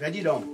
Ben dis donc.